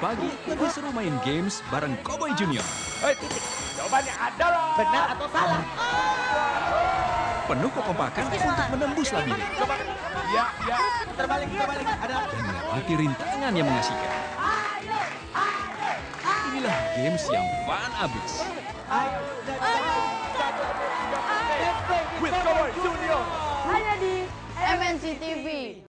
pagi ya, lebih seru main games bareng Cowboy Junior. Eh, Hei, jawabannya adalah Benar atau salah? Ah. Penuh kekompakan untuk menembus labirin Coba. Ya, ya. Terbalik, terbalik. Ada dan melewati rintangan yang mengasihkan. Inilah games yang fun abis. With Cowboy Junior. hanya di MNC TV.